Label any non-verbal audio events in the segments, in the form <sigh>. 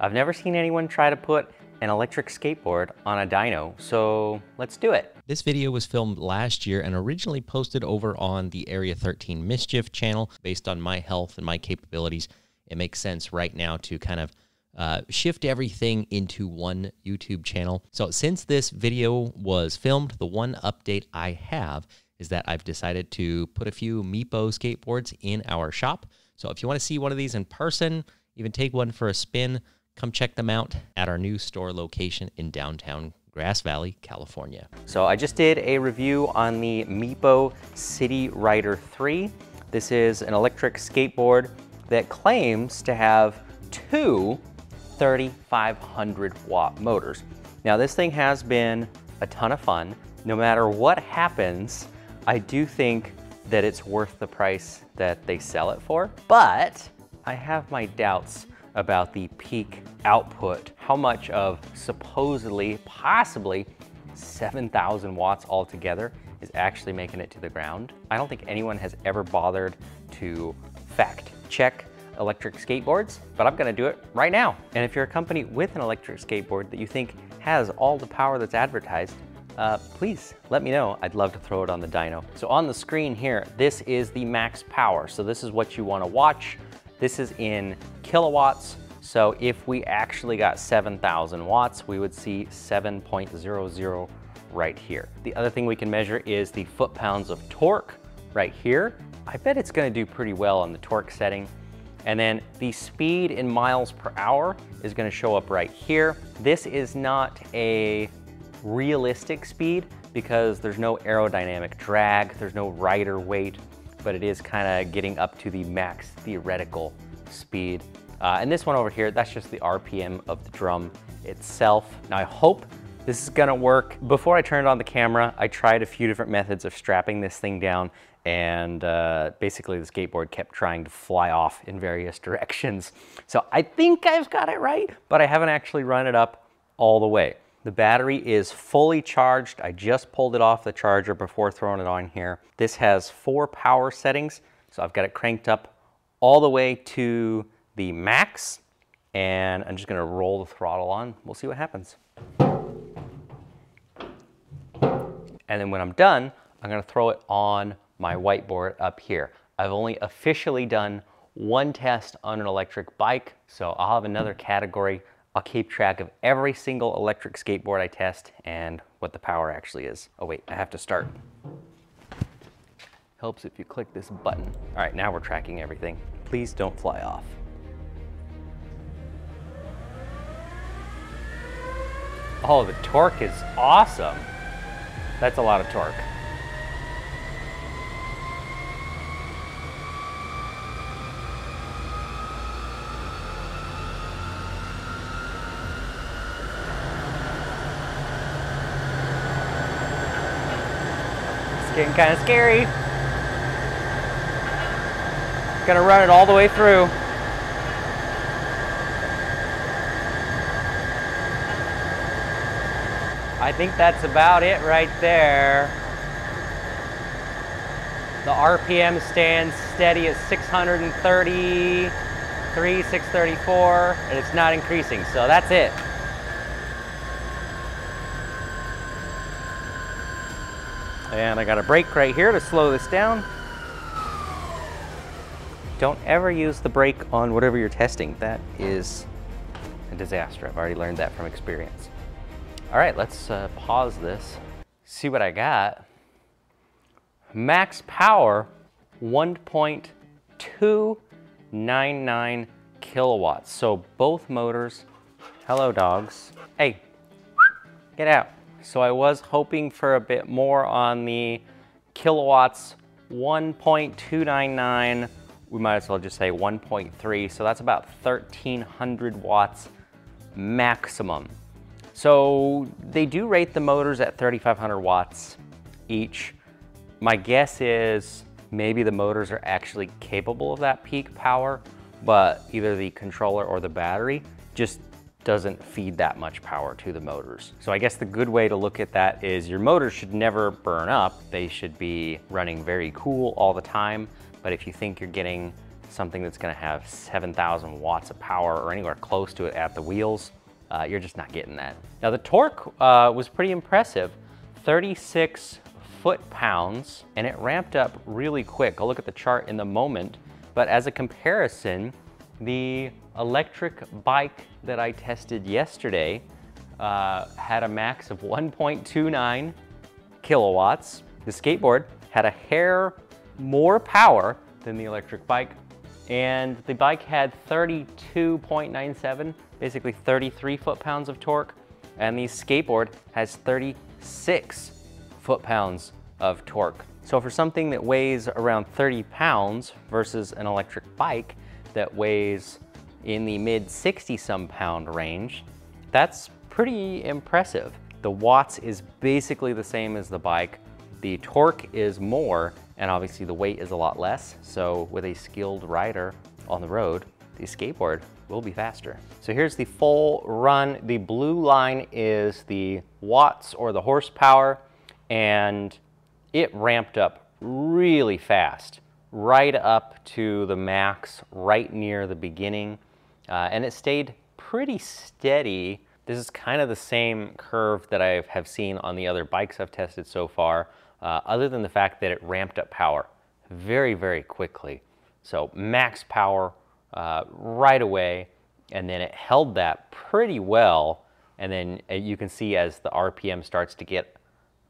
I've never seen anyone try to put an electric skateboard on a dyno, so let's do it. This video was filmed last year and originally posted over on the Area 13 Mischief channel. Based on my health and my capabilities, it makes sense right now to kind of uh, shift everything into one YouTube channel. So since this video was filmed, the one update I have is that I've decided to put a few Meepo skateboards in our shop. So if you want to see one of these in person, even take one for a spin, come check them out at our new store location in downtown Grass Valley, California. So I just did a review on the Meepo City Rider 3. This is an electric skateboard that claims to have two 3,500 watt motors. Now this thing has been a ton of fun. No matter what happens, I do think that it's worth the price that they sell it for, but I have my doubts about the peak output, how much of supposedly, possibly 7,000 watts altogether is actually making it to the ground. I don't think anyone has ever bothered to fact check electric skateboards, but I'm gonna do it right now. And if you're a company with an electric skateboard that you think has all the power that's advertised, uh, please let me know. I'd love to throw it on the dyno. So on the screen here, this is the max power. So this is what you wanna watch. This is in kilowatts. So if we actually got 7,000 watts, we would see 7.00 right here. The other thing we can measure is the foot-pounds of torque right here. I bet it's gonna do pretty well on the torque setting. And then the speed in miles per hour is gonna show up right here. This is not a realistic speed because there's no aerodynamic drag, there's no rider weight, but it is kind of getting up to the max theoretical speed. Uh, and this one over here, that's just the RPM of the drum itself. Now I hope this is gonna work. Before I turned on the camera, I tried a few different methods of strapping this thing down and uh, basically the skateboard kept trying to fly off in various <laughs> directions. So I think I've got it right, but I haven't actually run it up all the way. The battery is fully charged. I just pulled it off the charger before throwing it on here. This has four power settings. So I've got it cranked up all the way to the max and I'm just gonna roll the throttle on. We'll see what happens. And then when I'm done, I'm gonna throw it on my whiteboard up here. I've only officially done one test on an electric bike, so I'll have another category. I'll keep track of every single electric skateboard I test and what the power actually is. Oh wait, I have to start. Helps if you click this button. All right, now we're tracking everything. Please don't fly off. Oh, the torque is awesome. That's a lot of torque. Getting kind of scary. Gonna run it all the way through. I think that's about it right there. The RPM stands steady at 633, 634, and it's not increasing, so that's it. And I got a brake right here to slow this down. Don't ever use the brake on whatever you're testing. That is a disaster. I've already learned that from experience. All right, let's uh, pause this. See what I got. Max power, 1.299 kilowatts. So both motors, hello dogs. Hey, get out. So I was hoping for a bit more on the kilowatts, 1.299. We might as well just say 1.3. So that's about 1300 watts maximum. So they do rate the motors at 3,500 watts each. My guess is maybe the motors are actually capable of that peak power, but either the controller or the battery just doesn't feed that much power to the motors. So I guess the good way to look at that is your motors should never burn up. They should be running very cool all the time. But if you think you're getting something that's gonna have 7,000 watts of power or anywhere close to it at the wheels. Uh, you're just not getting that. Now the torque uh, was pretty impressive, 36 foot-pounds, and it ramped up really quick. I'll look at the chart in the moment, but as a comparison, the electric bike that I tested yesterday uh, had a max of 1.29 kilowatts. The skateboard had a hair more power than the electric bike, and the bike had 32.97, basically 33 foot-pounds of torque, and the skateboard has 36 foot-pounds of torque. So for something that weighs around 30 pounds versus an electric bike that weighs in the mid 60 some pound range, that's pretty impressive. The watts is basically the same as the bike. The torque is more, and obviously the weight is a lot less. So with a skilled rider on the road, the skateboard will be faster. So here's the full run. The blue line is the watts or the horsepower, and it ramped up really fast, right up to the max, right near the beginning. Uh, and it stayed pretty steady. This is kind of the same curve that I have seen on the other bikes I've tested so far, uh, other than the fact that it ramped up power very, very quickly. So max power uh, right away, and then it held that pretty well. And then uh, you can see as the RPM starts to get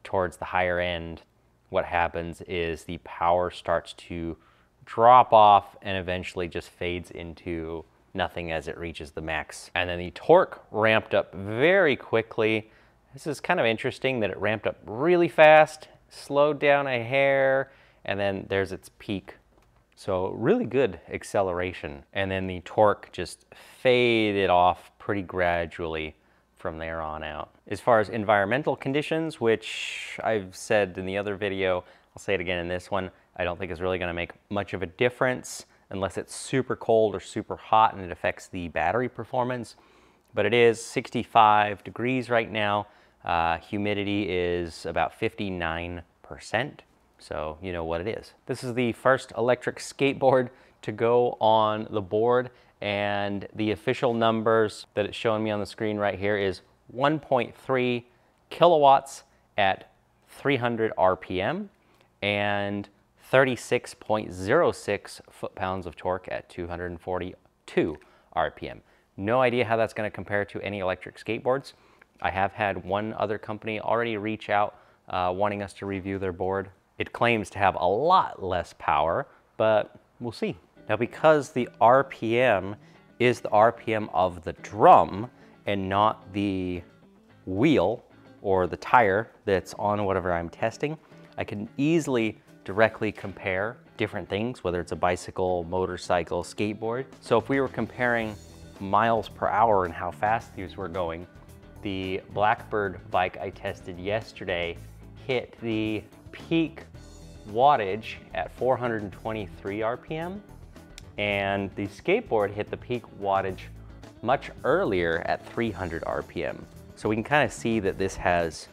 towards the higher end, what happens is the power starts to drop off and eventually just fades into nothing as it reaches the max. And then the torque ramped up very quickly. This is kind of interesting that it ramped up really fast, slowed down a hair, and then there's its peak. So really good acceleration. And then the torque just faded off pretty gradually from there on out. As far as environmental conditions, which I've said in the other video, I'll say it again in this one, I don't think is really gonna make much of a difference unless it's super cold or super hot and it affects the battery performance. But it is 65 degrees right now. Uh, humidity is about 59%, so you know what it is. This is the first electric skateboard to go on the board and the official numbers that it's showing me on the screen right here is 1.3 kilowatts at 300 RPM and 36.06 foot-pounds of torque at 242 RPM. No idea how that's gonna compare to any electric skateboards. I have had one other company already reach out uh, wanting us to review their board. It claims to have a lot less power, but we'll see. Now because the RPM is the RPM of the drum and not the wheel or the tire that's on whatever I'm testing, I can easily directly compare different things, whether it's a bicycle, motorcycle, skateboard. So if we were comparing miles per hour and how fast these were going, the Blackbird bike I tested yesterday hit the peak wattage at 423 RPM and the skateboard hit the peak wattage much earlier at 300 RPM. So we can kind of see that this has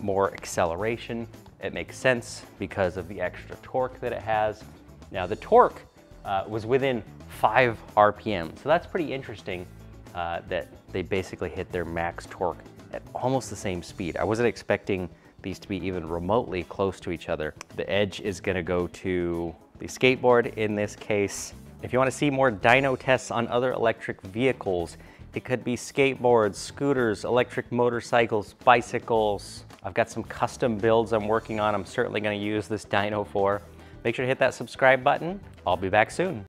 more acceleration. It makes sense because of the extra torque that it has. Now the torque uh, was within 5 RPM, so that's pretty interesting uh, that they basically hit their max torque at almost the same speed. I wasn't expecting these to be even remotely close to each other. The edge is gonna go to the skateboard in this case, if you want to see more dyno tests on other electric vehicles, it could be skateboards, scooters, electric motorcycles, bicycles. I've got some custom builds I'm working on I'm certainly going to use this dyno for. Make sure to hit that subscribe button. I'll be back soon.